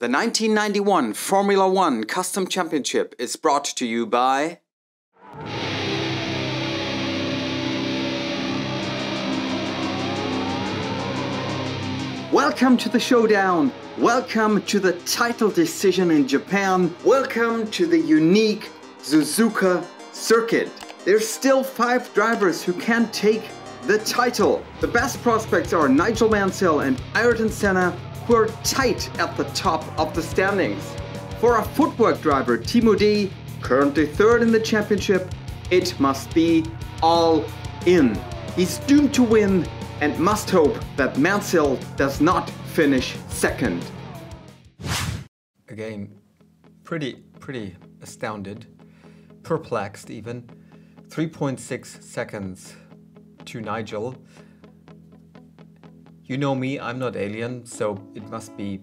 The 1991 Formula One Custom Championship is brought to you by. Welcome to the showdown. Welcome to the title decision in Japan. Welcome to the unique Suzuka circuit. There's still five drivers who can take the title. The best prospects are Nigel Mansell and Ayrton Senna, who are tight at the top of the standings. For a footwork driver, Timo D, currently third in the championship, it must be all in. He's doomed to win and must hope that Mansell does not finish second. Again, pretty, pretty astounded, perplexed even. 3.6 seconds to Nigel. You know me, I'm not alien, so it must be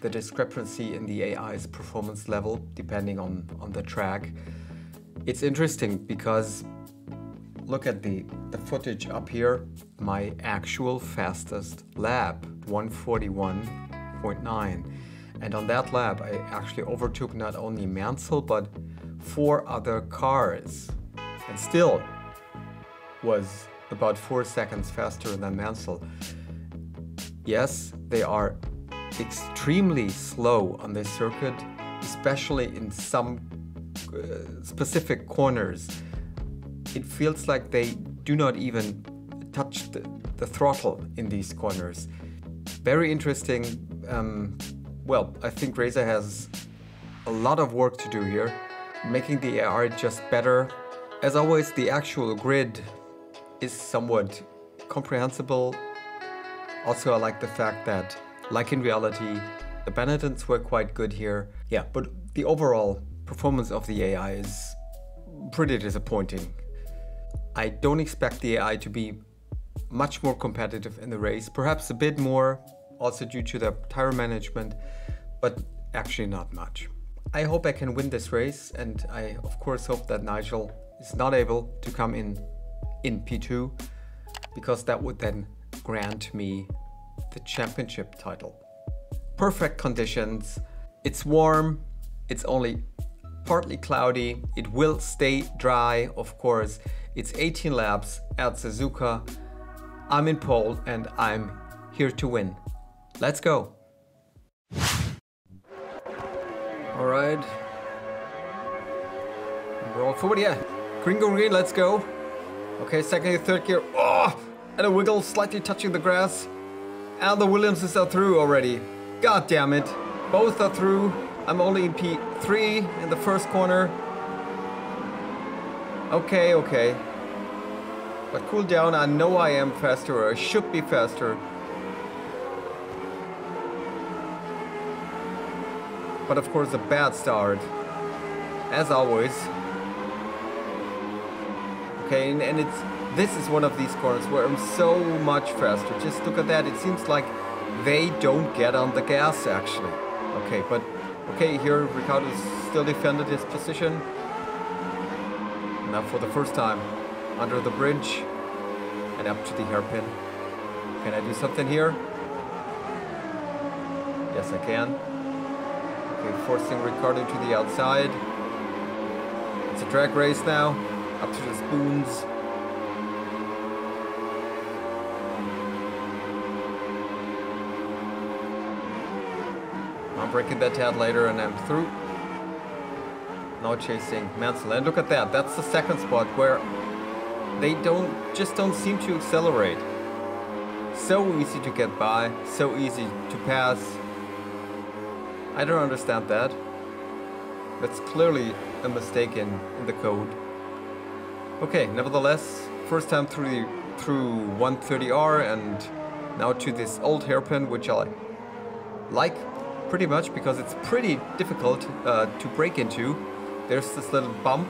the discrepancy in the AI's performance level depending on, on the track. It's interesting because look at the, the footage up here. My actual fastest lap, 141.9. And on that lap, I actually overtook not only Mansell, but four other cars. And still was about four seconds faster than Mansell. Yes, they are extremely slow on this circuit, especially in some uh, specific corners. It feels like they do not even touch the, the throttle in these corners. Very interesting. Um, well, I think Reiza has a lot of work to do here, making the AR just better. As always, the actual grid is somewhat comprehensible also, I like the fact that, like in reality, the Benettons were quite good here. Yeah, but the overall performance of the AI is pretty disappointing. I don't expect the AI to be much more competitive in the race, perhaps a bit more, also due to the tire management, but actually not much. I hope I can win this race, and I of course hope that Nigel is not able to come in in P2, because that would then grant me the championship title. Perfect conditions, it's warm, it's only partly cloudy, it will stay dry, of course. It's 18 laps at Suzuka. I'm in pole and I'm here to win. Let's go. All right. Roll forward, yeah. Green, green, green, let's go. Okay, second, third gear. Oh, and a wiggle, slightly touching the grass. And the Williamses are through already. God damn it. Both are through. I'm only in P3 in the first corner. Okay, okay. But cool down, I know I am faster, or I should be faster. But of course a bad start. As always. Okay, and, and it's this is one of these corners where I'm so much faster. Just look at that. It seems like they don't get on the gas, actually. Okay, but... Okay, here Riccardo still defended his position. Now for the first time. Under the bridge. And up to the hairpin. Can I do something here? Yes, I can. Okay, forcing Riccardo to the outside. It's a drag race now. Up to the spoons. I'm braking that tad later and I'm through. Now chasing Mansell. And look at that, that's the second spot where they don't just don't seem to accelerate. So easy to get by, so easy to pass. I don't understand that. That's clearly a mistake in, in the code. Okay, nevertheless, first time through the, through 130R and now to this old hairpin, which I like pretty much because it's pretty difficult uh, to brake into. There's this little bump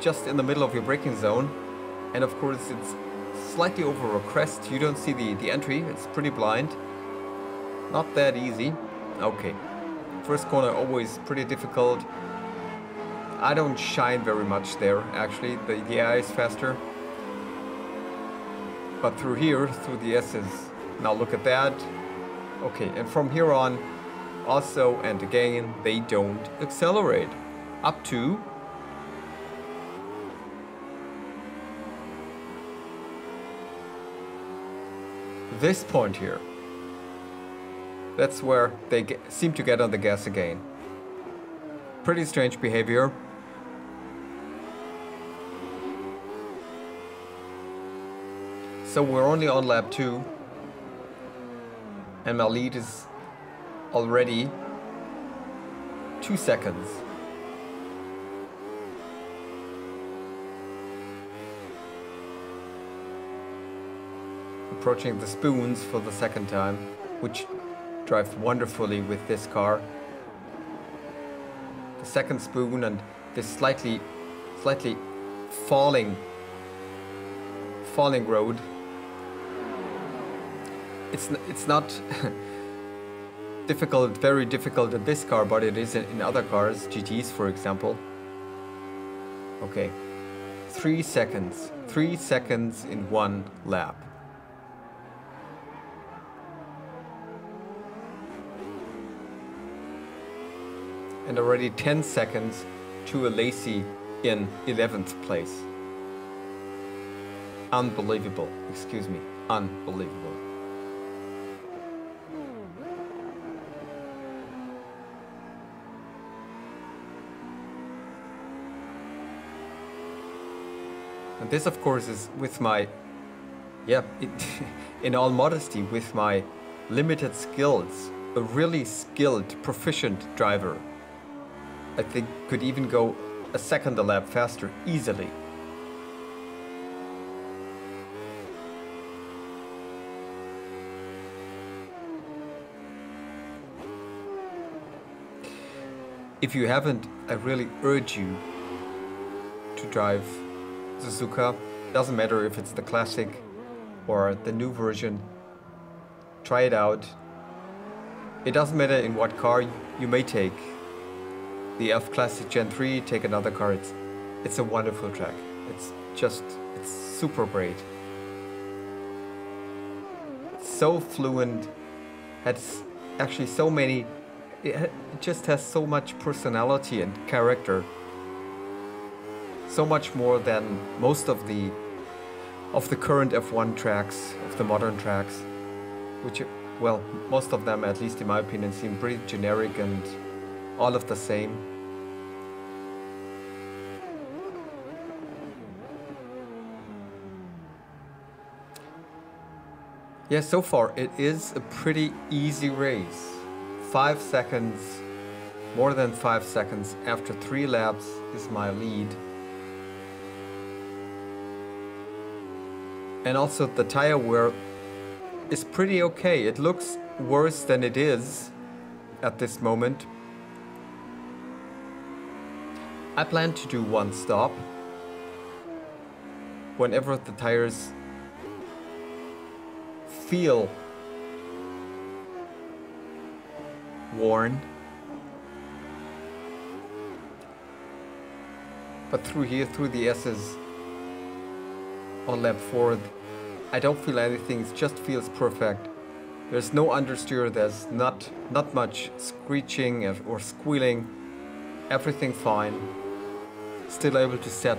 just in the middle of your braking zone and of course it's slightly over a crest. You don't see the, the entry, it's pretty blind. Not that easy. Okay, first corner always pretty difficult. I don't shine very much there actually, the, the AI is faster. But through here, through the S's, now look at that. Okay, and from here on, Also, and again, they don't accelerate. Up to this point here. That's where they get, seem to get on the gas again. Pretty strange behavior. So we're only on lap 2. And my lead is already 2 seconds. Approaching the spoons for the second time, which drives wonderfully with this car. The second spoon and this slightly, slightly falling, falling road. It's it's not difficult, very difficult in this car, but it is in other cars, GTs for example. Okay, three seconds, three seconds in one lap. and already 10 seconds to Alesi in 11th place. Unbelievable, excuse me, unbelievable. This of course is with my, yeah, it, in all modesty, with my limited skills, a really skilled, proficient driver I think could even go a second a lap faster easily. If you haven't, I really urge you to drive Suzuka. Doesn't matter if it's the classic or the new version. Try it out. It doesn't matter in what car you may take the F Classic Gen 3, take another car. It's, it's a wonderful track. It's just, it's super great. So fluent, has actually so many, it just has so much personality and character. So much more than most of the of the current F1 tracks, of the modern tracks, which, well, most of them, at least in my opinion, seem pretty generic and all of the same. Yeah, so far it is a pretty easy race. Five seconds, more than five seconds after three laps is my lead. And also the tire wear is pretty okay. It looks worse than it is at this moment. I plan to do one stop whenever the tires feel worn. But through here, through the S's on lap 4, I don't feel anything, it just feels perfect. There's no understeer, there's not, not much screeching or squealing. Everything fine. Still able to set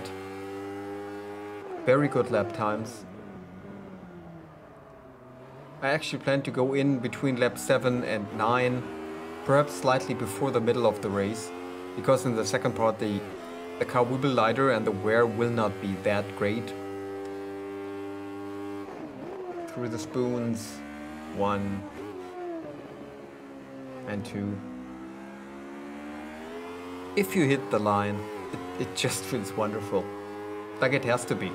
very good lap times. I actually plan to go in between lap 7 and 9, perhaps slightly before the middle of the race, because in the second part the, the car will be lighter and the wear will not be that great. Through the spoons, 1 and 2. If you hit the line, it, it just feels wonderful, like it has to be.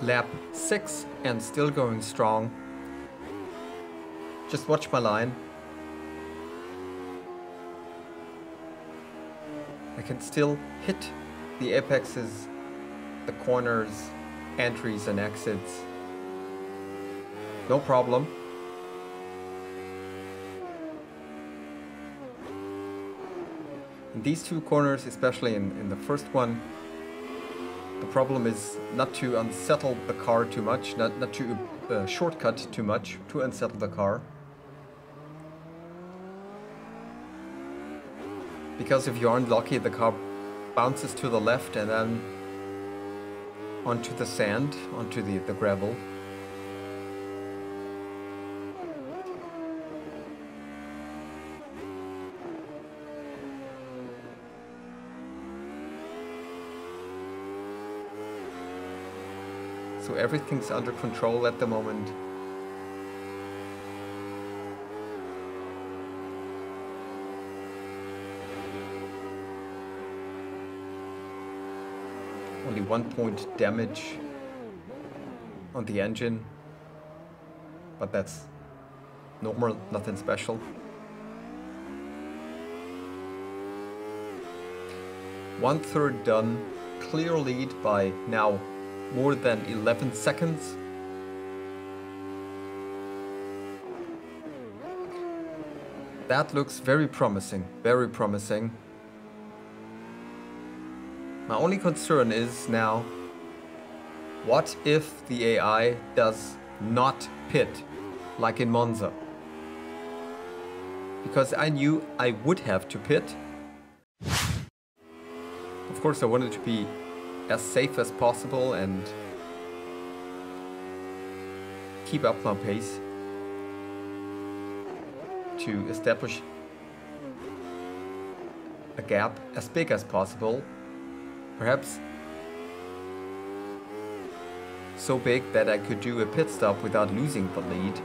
lap 6 and still going strong. Just watch my line. Can still hit the apexes, the corners, entries and exits. No problem. In these two corners, especially in, in the first one, the problem is not to unsettle the car too much, not, not to uh, shortcut too much to unsettle the car. Because if you aren't lucky, the car bounces to the left and then onto the sand, onto the, the gravel. So everything's under control at the moment. One point damage on the engine, but that's normal, nothing special. One third done, clear lead by now more than 11 seconds. That looks very promising, very promising. My only concern is now, what if the AI does not pit, like in Monza? Because I knew I would have to pit. Of course I wanted to be as safe as possible and keep up my pace to establish a gap as big as possible perhaps so big that I could do a pit stop without losing the lead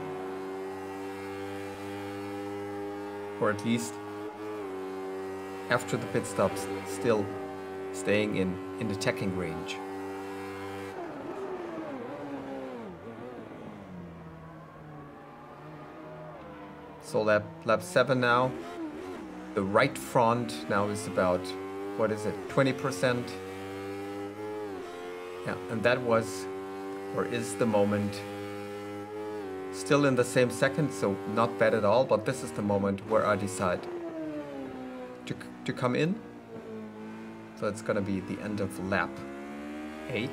or at least after the pit stops still staying in, in the attacking range. So lap, lap 7 now. The right front now is about, what is it, 20%? Yeah, and that was, or is the moment, still in the same second, so not bad at all, but this is the moment where I decide to, to come in so it's gonna be the end of lap 8.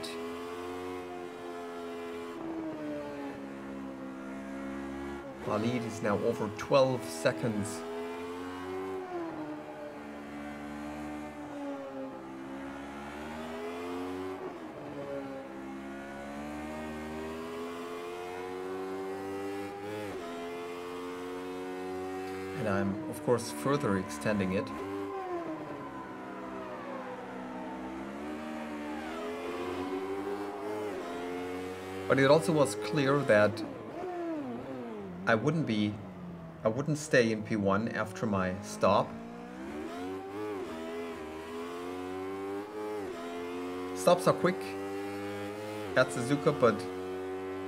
My lead is now over 12 seconds. And I'm, of course, further extending it. But it also was clear that I wouldn't be, I wouldn't stay in P1 after my stop. Stops are quick at Suzuka, but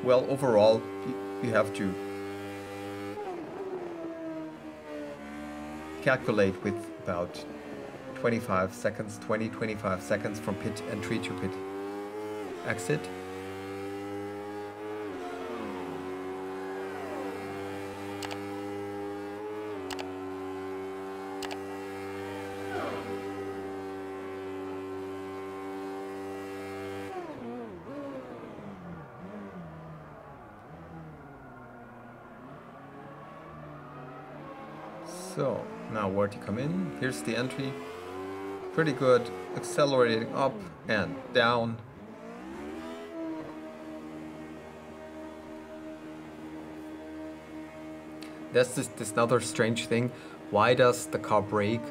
well, overall, you have to calculate with about 25 seconds, 20-25 seconds from pit entry to pit exit. To come in. Here's the entry. Pretty good. Accelerating up and down. There's this, this another strange thing. Why does the car brake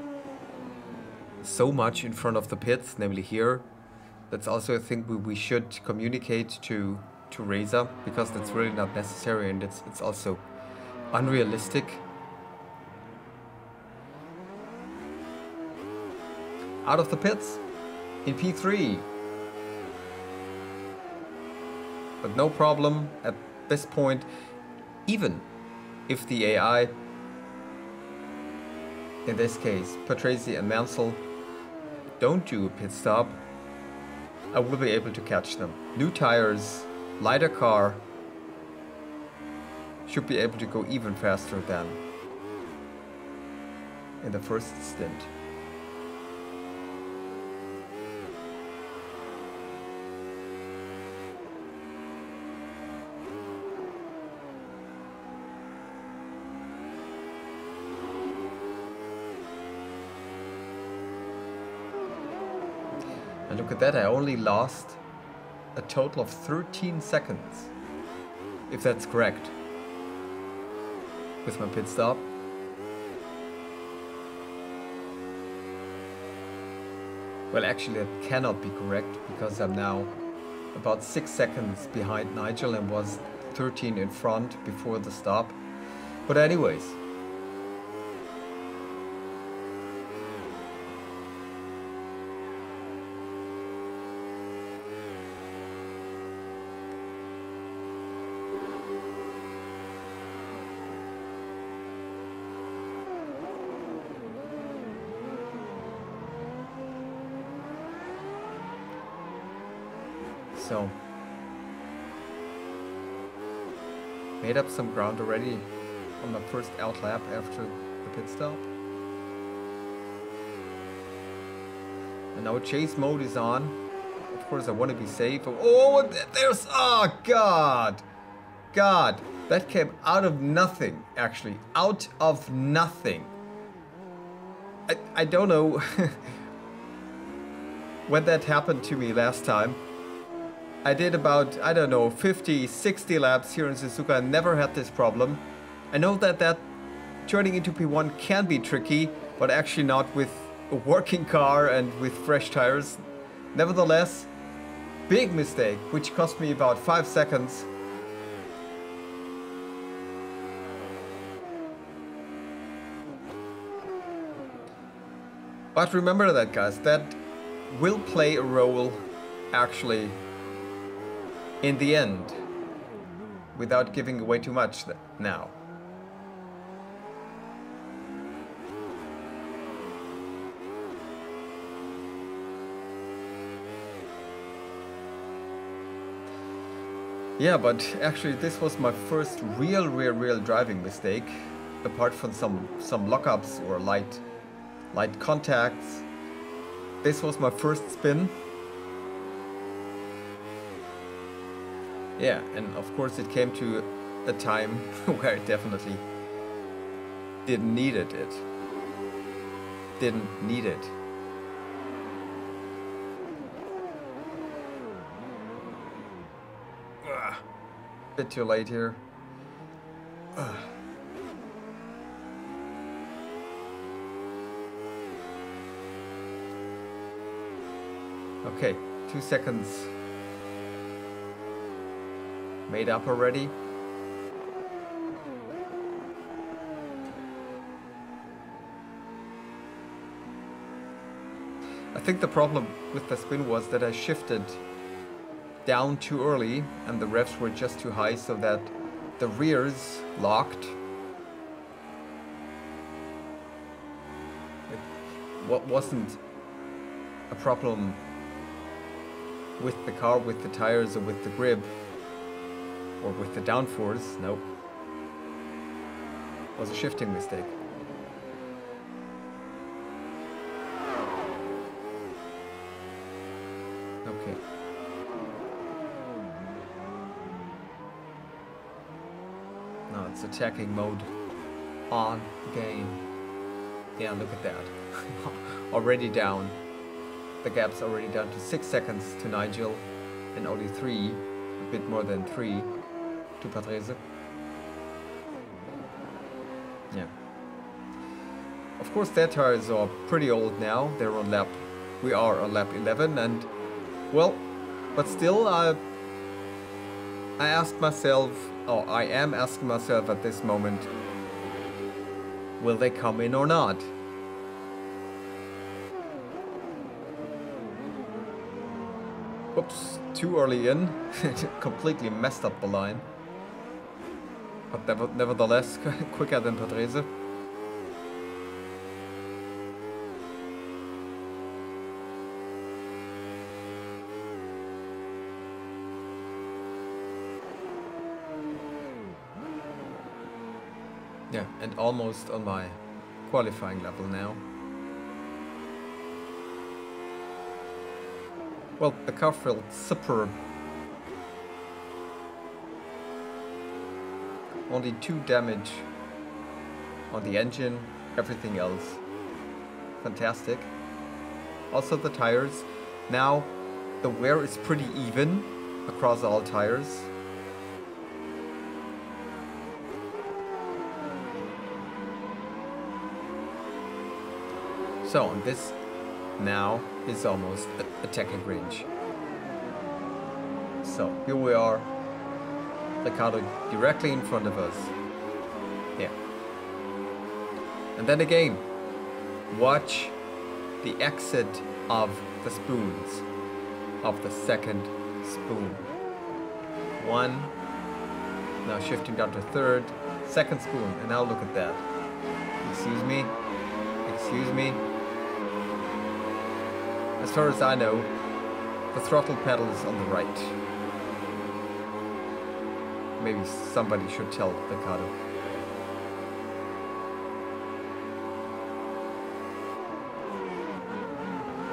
so much in front of the pits, namely here? That's also a thing we, we should communicate to to Reiza because that's really not necessary and it's it's also unrealistic out of the pits in P3. But no problem at this point, even if the AI, in this case, Patrese and Mansell, don't do a pit stop, I will be able to catch them. New tires, lighter car, should be able to go even faster than in the first stint. That, I only lost a total of 13 seconds. If that's correct. With my pit stop. Well, actually, that cannot be correct because I'm now about 6 seconds behind Nigel and was 13 in front before the stop. But anyways, So, made up some ground already on the first out lap after the pit stop. And now chase mode is on. Of course, I want to be safe. Oh, there's, oh God, God, that came out of nothing, actually, out of nothing. I, I don't know when that happened to me last time. I did about, I don't know, 50, 60 laps here in Suzuka. and never had this problem. I know that that turning into P1 can be tricky, but actually not with a working car and with fresh tires. Nevertheless, big mistake, which cost me about 5 seconds. But remember that guys, that will play a role actually in the end, without giving away too much now. Yeah, but actually this was my first real, real, real driving mistake, apart from some, some lockups or light, light contacts. This was my first spin Yeah, and of course it came to a time where it definitely didn't needed it. Didn't need it. Ugh. Bit too late here. Ugh. Okay, two seconds made up already. I think the problem with the spin was that I shifted down too early and the revs were just too high so that the rears locked. What wasn't a problem with the car, with the tires or with the grip or with the downforce, nope. Was a shifting mistake. Okay. Now it's attacking mode on game. Yeah, look at that. already down. The gap's already down to 6 seconds to Nigel and only 3, a bit more than 3 to Patrese. Yeah. Of course their tires are pretty old now. They're on lap... We are on lap 11 and... Well, but still uh, I... I asked myself... or I am asking myself at this moment... Will they come in or not? Oops, too early in. Completely messed up the line. But never, nevertheless, quicker than Patrese. Yeah, and almost on my qualifying level now. Well, the car felt superb Only two damage on the engine, everything else. Fantastic. Also the tires. Now the wear is pretty even across all tires. So this now is almost a attacking range. So here we are, Riccardo directly in front of us. Yeah. And then again, watch the exit of the spoons, of the second spoon. One, now shifting down to third, second spoon, and now look at that. Excuse me, excuse me, as far as I know, the throttle pedal is on the right. Maybe somebody should tell Riccardo.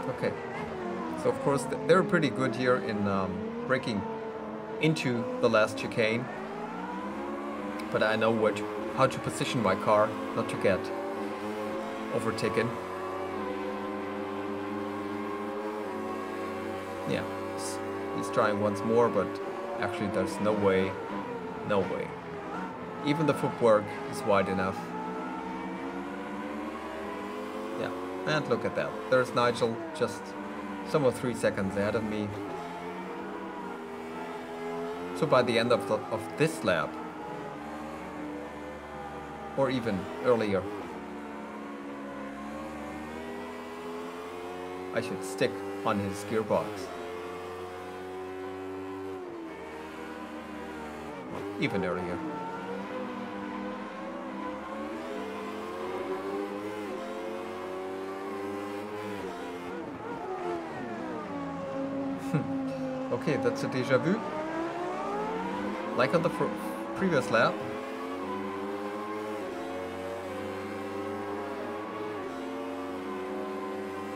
Okay. So of course they're pretty good here in um, braking into the last chicane. But I know what how to position my car not to get overtaken. Yeah, he's trying once more, but actually there's no way, no way. Even the footwork is wide enough. Yeah, and look at that. There's Nigel just some of three seconds ahead of me. So by the end of, the, of this lap, or even earlier, I should stick on his gearbox. Even earlier. Hmm. okay, that's a deja vu. Like on the previous lap.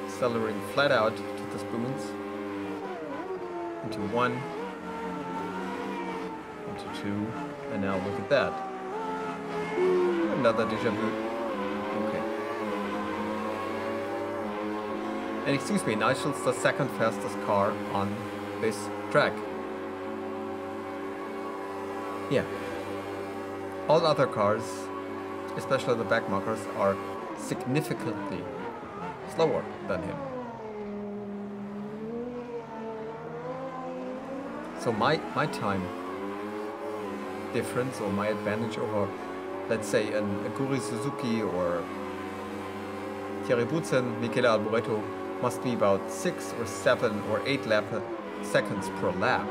Accelerating flat out to the spoons. Into one. Two. And now look at that. Another deja vu. Okay. And excuse me, Nigel's the second fastest car on this track. Yeah. All other cars, especially the backmarkers, are significantly slower than him. So my, my time difference or my advantage over, let's say, an Aguri Suzuki or Thierry Boutsen, Michele Alboreto must be about 6 or 7 or 8 lap seconds per lap.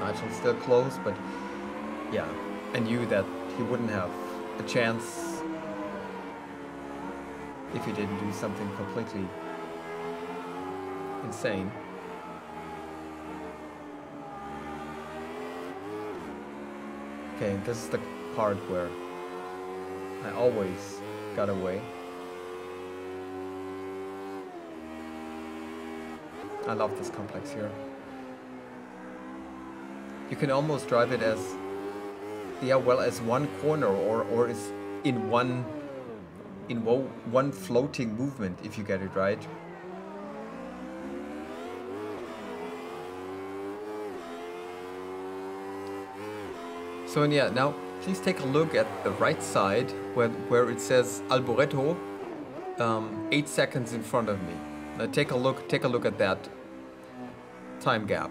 Nigel's still close, but yeah, I knew that he wouldn't have a chance if he didn't do something completely insane. Okay, this is the part where I always got away. I love this complex here. You can almost drive it as, yeah, well, as one corner or, or is in one, in one floating movement if you get it right. So yeah, now please take a look at the right side where, where it says Alboreto, um, eight seconds in front of me. Now take a look, take a look at that time gap.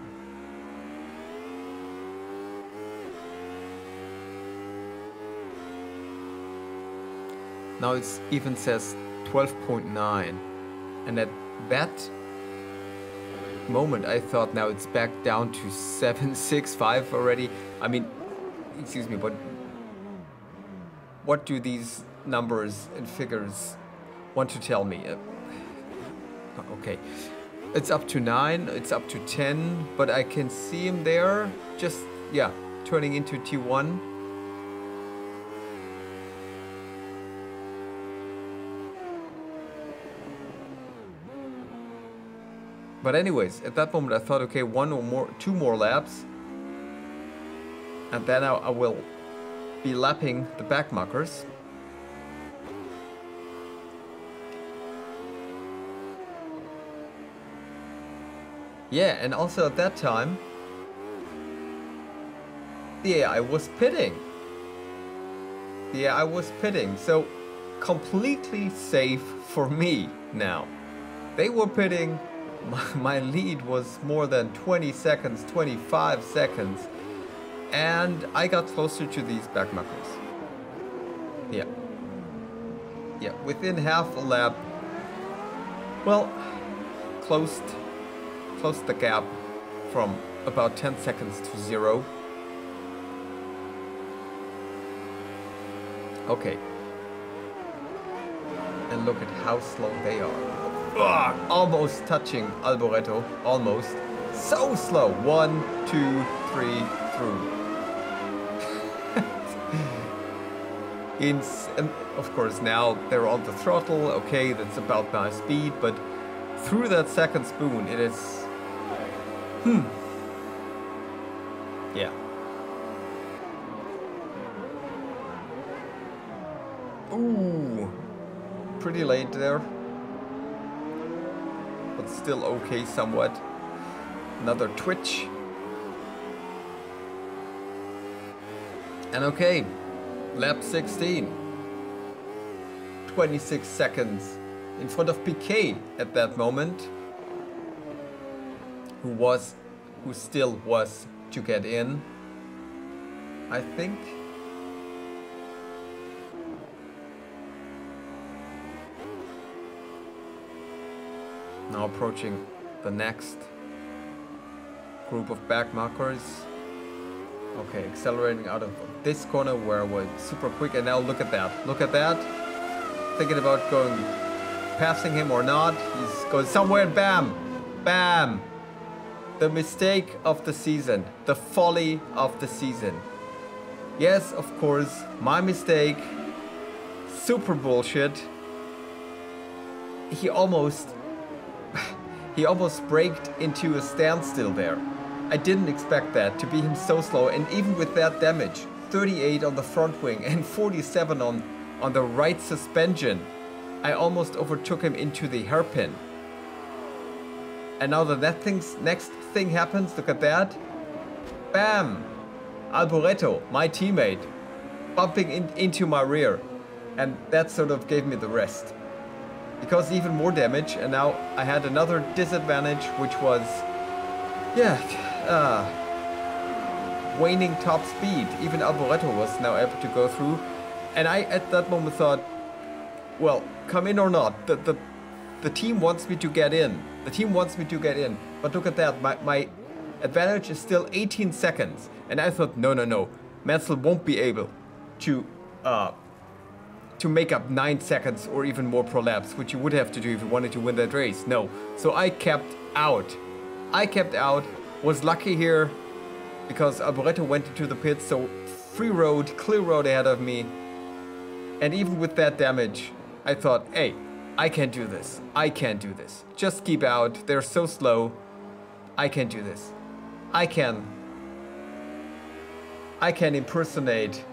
Now it even says 12.9 and at that moment I thought now it's back down to 765 already. I mean, excuse me, but what do these numbers and figures want to tell me? Uh, okay, it's up to 9, it's up to 10, but I can see him there, just, yeah, turning into T1. But anyways, at that moment I thought, okay, one or more, two more laps, and then I, I will be lapping the backmarkers. Yeah, and also at that time, yeah, I was pitting. Yeah, I was pitting, so completely safe for me now. They were pitting, my, my lead was more than 20 seconds, 25 seconds, and I got closer to these backmarkers. Yeah. Yeah, within half a lap, well, closed, closed the gap from about 10 seconds to zero. Okay. And look at how slow they are. Ugh, almost touching Alboreto. Almost. So slow. One, two, three, through. In, and of course now they're on the throttle, okay, that's about my speed, but through that second spoon it is... Hmm. Yeah. Ooh. Pretty late there. But still okay somewhat. Another twitch. And okay, lap 16. 26 seconds in front of Piquet at that moment. Who was, who still was to get in. I think Now approaching the next group of back markers. Okay, accelerating out of this corner where was super quick and now look at that. Look at that. Thinking about going passing him or not. He's going somewhere and bam! Bam! The mistake of the season. The folly of the season. Yes, of course, my mistake. Super bullshit. He almost he almost braked into a standstill there. I didn't expect that, to be him so slow, and even with that damage, 38 on the front wing and 47 on, on the right suspension, I almost overtook him into the hairpin. And now that that thing's next thing happens, look at that. Bam! Alboreto, my teammate, bumping in, into my rear. And that sort of gave me the rest. Because even more damage, and now I had another disadvantage, which was, yeah, uh, waning top speed. Even Alboreto was now able to go through. And I, at that moment, thought, well, come in or not, the, the, the team wants me to get in. The team wants me to get in. But look at that, my, my advantage is still 18 seconds. And I thought, no, no, no, Mansell won't be able to uh, to make up 9 seconds or even more per laps, which you would have to do if you wanted to win that race. No. So I kept out. I kept out, was lucky here because Alboreto went into the pits, so free road, clear road ahead of me. And even with that damage, I thought, hey, I can't do this. I can't do this. Just keep out. They're so slow. I can't do this. I can. I can impersonate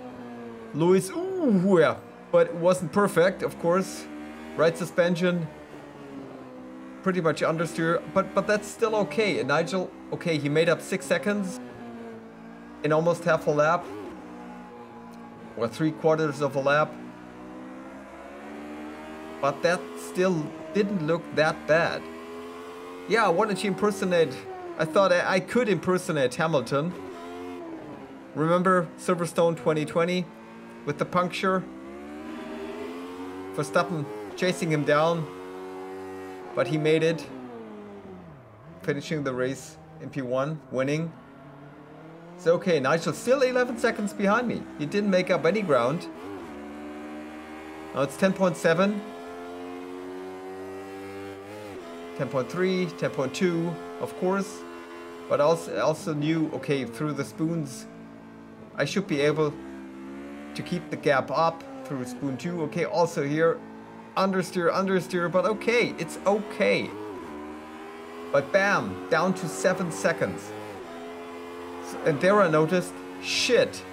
Lewis. Ooh, yeah but it wasn't perfect, of course. Right suspension, pretty much understeer, but but that's still okay. And Nigel, okay, he made up six seconds in almost half a lap, or three quarters of a lap. But that still didn't look that bad. Yeah, I wanted to impersonate. I thought I, I could impersonate Hamilton. Remember Silverstone 2020 with the puncture? Verstappen chasing him down, but he made it, finishing the race in P1, winning. So okay, Nigel still 11 seconds behind me. He didn't make up any ground. Now it's 10.7. 10.3, 10.2, of course. But also, also knew, okay, through the spoons, I should be able to keep the gap up through spoon two. Okay, also here, understeer, understeer, but okay, it's okay. But bam, down to seven seconds. And there I noticed, shit,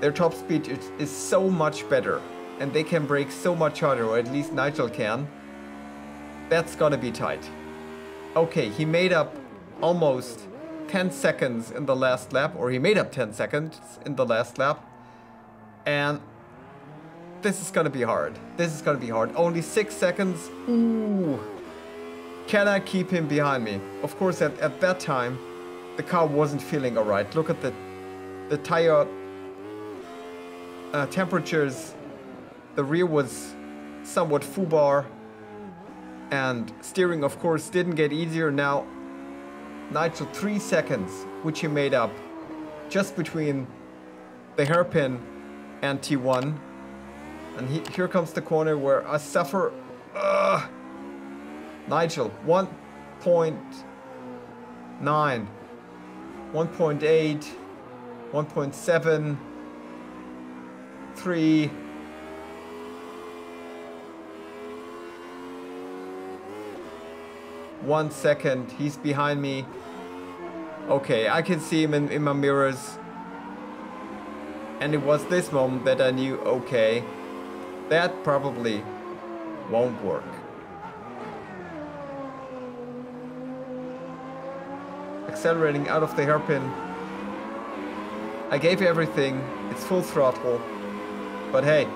their top speed is, is so much better. And they can brake so much harder, or at least Nigel can. That's gotta be tight. Okay, he made up almost 10 seconds in the last lap, or he made up 10 seconds in the last lap. And this is gonna be hard. This is gonna be hard. Only six seconds. Ooh. Can I keep him behind me? Of course, at, at that time, the car wasn't feeling alright. Look at the, the tire uh, temperatures. The rear was somewhat foobar. And steering, of course, didn't get easier. Now, Nigel, three seconds, which he made up just between the hairpin and T1. And he, here comes the corner where I suffer. Uh, Nigel, 1.9, 1.8, 1.7, 3, One second, he's behind me. Okay, I can see him in, in my mirrors. And it was this moment that I knew, okay, that probably won't work. Accelerating out of the hairpin. I gave everything, it's full throttle. But hey,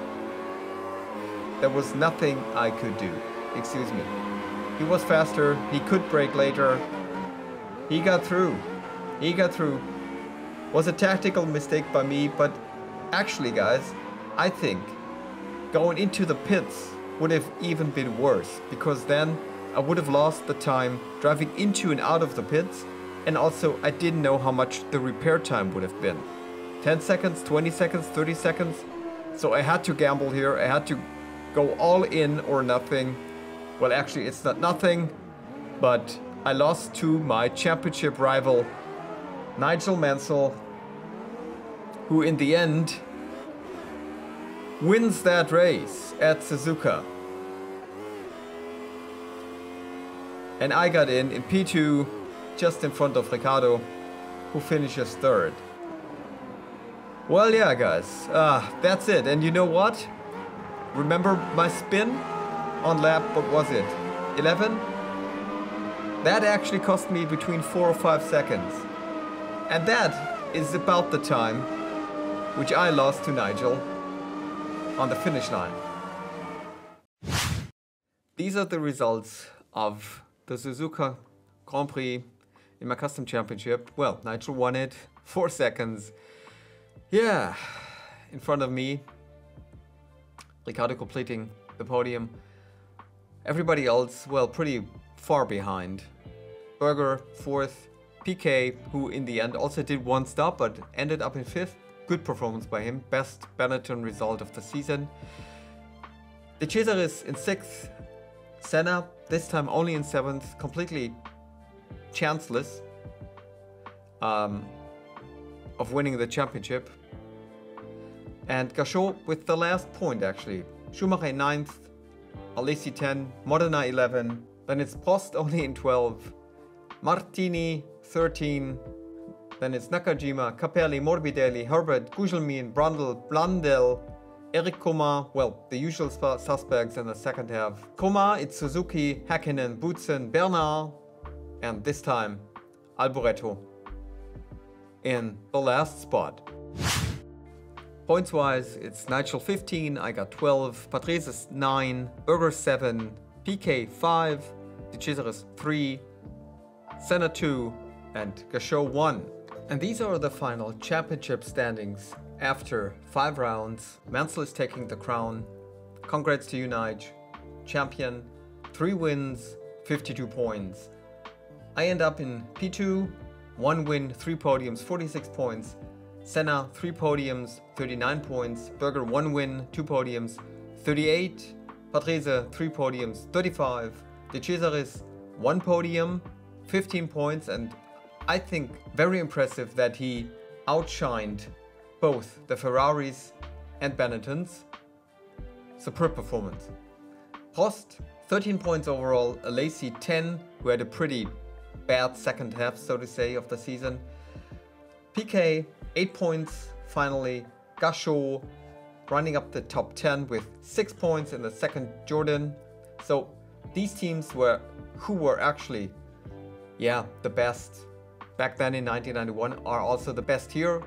there was nothing I could do. Excuse me. He was faster, he could brake later. He got through. He got through. Was a tactical mistake by me, but actually guys, I think going into the pits would have even been worse because then I would have lost the time driving into and out of the pits and also I didn't know how much the repair time would have been. 10 seconds, 20 seconds, 30 seconds. So I had to gamble here. I had to go all in or nothing. Well, actually, it's not nothing, but I lost to my championship rival, Nigel Mansell, who in the end wins that race at Suzuka. And I got in in P2 just in front of Riccardo who finishes third. Well, yeah, guys, uh, that's it. And you know what? Remember my spin on lap, what was it? 11? That actually cost me between 4 or 5 seconds. And that is about the time which I lost to Nigel on the finish line. These are the results of the Suzuka Grand Prix in my custom championship. Well, Nigel won it, 4 seconds. Yeah, in front of me. Riccardo completing the podium. Everybody else, well, pretty far behind. Berger, fourth. Piquet, who in the end also did one stop but ended up in fifth. Good performance by him. Best Benetton result of the season. De Cesaris in sixth. Senna, this time only in seventh. Completely chanceless um, of winning the championship. And Gachot with the last point actually. Schumacher in 9th, Alesi 10, Modena 11, then it's Prost only in 12, Martini 13, then it's Nakajima, Capelli, Morbidelli, Herbert, Gugelmin, Brundle, Blundell, Eric Comas, well, the usual suspects in the second half. Comas, it's Suzuki, Hakkinen, Boutsen, Bernard, and this time Alboreto in the last spot. Points wise, it's Nigel 15, I got 12, Patrese 9, Berger 7, Piquet 5, De Cesaris 3, Senna 2, and Gachot 1. And these are the final championship standings after 5 rounds. Mansell is taking the crown. Congrats to you, Nige. Champion, 3 wins, 52 points. I end up in P2, 1 win, 3 podiums, 46 points. Senna, 3 podiums, 39 points. Berger, 1 win, 2 podiums, 38. Patrese, 3 podiums, 35. De Cesaris, 1 podium, 15 points. And I think very impressive that he outshined both the Ferraris and Benettons. Superb performance. Prost, 13 points overall. Alesi, 10, who had a pretty bad second half, so to say, of the season. Piquet, 8 points finally. Gachot running up the top 10 with 6 points in the second Jordan. So these teams were who were actually yeah, the best back then in 1991 are also the best here.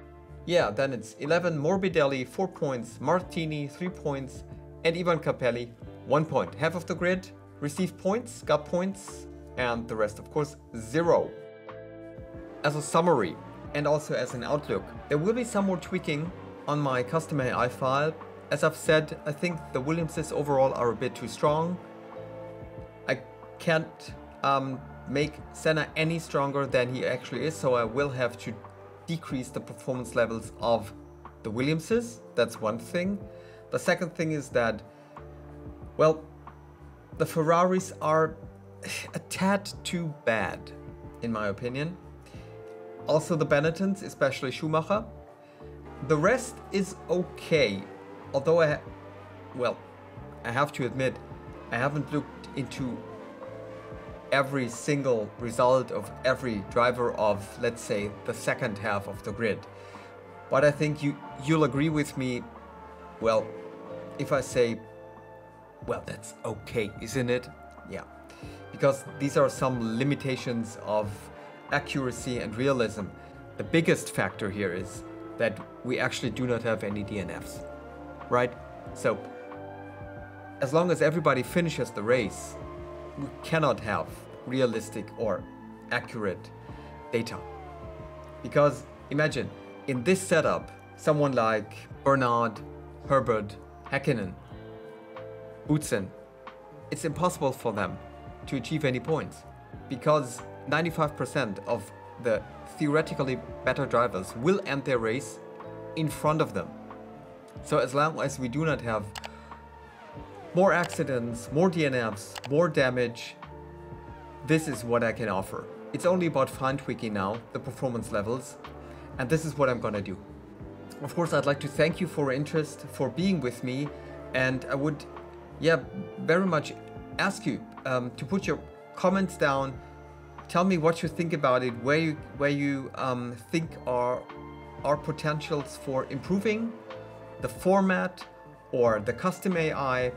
Yeah, then it's 11 Morbidelli, 4 points, Martini, 3 points, and Ivan Capelli, 1 point. Half of the grid received points, got points, and the rest, of course, 0. As a summary, and also as an outlook, there will be some more tweaking on my custom AI file. As I've said, I think the Williamses overall are a bit too strong. I can't um, make Senna any stronger than he actually is, so I will have to decrease the performance levels of the Williamses. That's one thing. The second thing is that, well, the Ferraris are a tad too bad, in my opinion. Also the Benettons, especially Schumacher. The rest is okay, although I, well, I have to admit, I haven't looked into every single result of every driver of, let's say, the second half of the grid. But I think you, you'll agree with me, well, if I say, well, that's okay, isn't it? Yeah. Because these are some limitations of accuracy and realism. The biggest factor here is that we actually do not have any DNFs, right? So, as long as everybody finishes the race, we cannot have realistic or accurate data. Because imagine, in this setup, someone like Bernard, Herbert, Hakkinen, Boutsen, it's impossible for them to achieve any points because 95% of the theoretically better drivers will end their race in front of them. So as long as we do not have more accidents, more DNFs, more damage, this is what I can offer. It's only about fine tweaking now, the performance levels, and this is what I'm gonna do. Of course, I'd like to thank you for your interest, for being with me, and I would, yeah, very much ask you um, to put your comments down. Tell me what you think about it, where you where you um, think are are potentials for improving the format or the custom AI,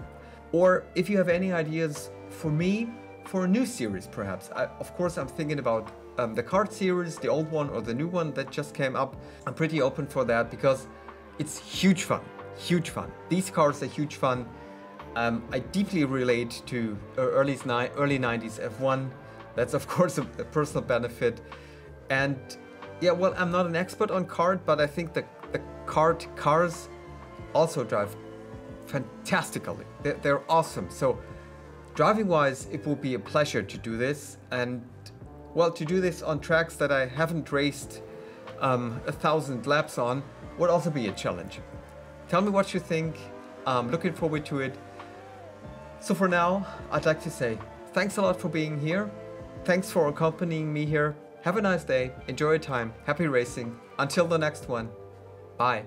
or if you have any ideas for me for a new series, perhaps. I, of course, I'm thinking about um, the kart series, the old one or the new one that just came up. I'm pretty open for that because it's huge fun, huge fun. These cars are huge fun. Um, I deeply relate to uh, early, early 90s F1. That's of course a, a, personal benefit. And yeah, well, I'm not an expert on kart, but I think the, the kart cars also drive fantastically. They're, they're awesome. So Driving wise, it will be a pleasure to do this and well, to do this on tracks that I haven't raced um, a thousand laps on would also be a challenge. Tell me what you think. I'm looking forward to it. So for now, I'd like to say thanks a lot for being here. Thanks for accompanying me here. Have a nice day. Enjoy your time. Happy racing. Until the next one. Bye.